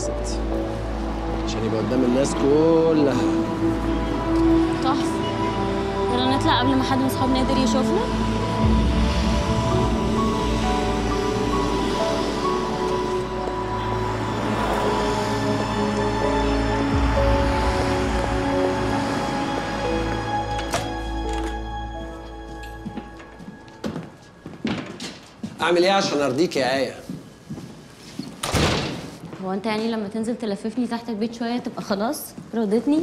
ستي عشان يبقى قدام الناس كلها. تحفة. يلا نطلع قبل ما حد من اصحابنا يقدر يشوفنا. أعمل إيه عشان أرضيك يا آية؟ هو انت يعني لما تنزل تلففني تحت البيت شوية تبقى خلاص رضيتني؟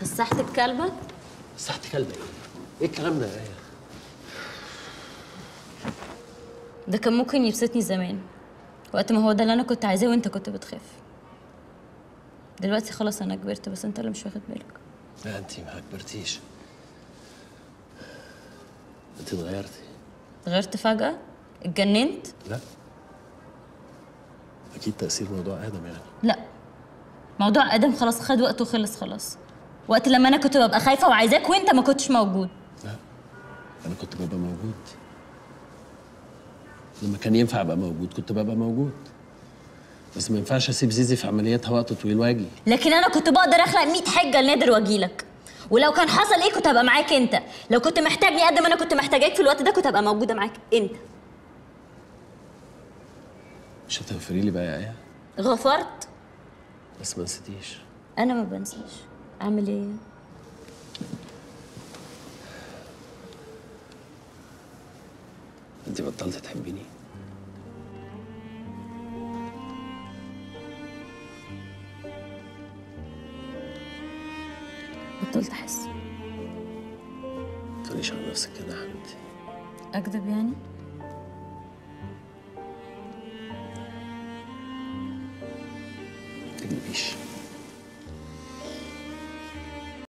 فسحت الكلبه مسحت كلبك. إيه الكلام ده يا ده كان ممكن يبسطني زمان وقت ما هو ده اللي أنا كنت عايزاه وأنت كنت بتخاف. دلوقتي خلاص أنا كبرت بس أنت اللي مش واخد بالك. لا أنت ما كبرتيش. أنت اتغيرتي. اتغيرت فجأة؟ اتجننت؟ لا. أكيد تأثير موضوع آدم يعني. لا. موضوع آدم خلاص خد وقته وخلص خلاص. وقت لما أنا كنت ببقى خايفة وعايزاك وأنت ما كنتش موجود. لا. أنا كنت ببقى موجود. لما كان ينفع أبقى موجود كنت ببقى موجود. بس ما ينفعش أسيب زيزي في عملياتها وقت طويل وأجي. لكن أنا كنت بقدر أخلق 100 حجة لنادر وأجيلك. ولو كان حصل إيه كنت هبقى معاك أنت. لو كنت محتاجني قد ما أنا كنت محتاجاك في الوقت ده كنت هبقى موجودة معاك أنت. مش هتغفري لي بقى يا آية؟ غفرت؟ بس ما نسيتيش. أنا ما بنساش. أعمل إيه؟ انت بطلت تحبيني. بطلت أحس. ما تقوليش على نفسك كده يا حبيبتي. أكذب يعني؟ ما تكذبيش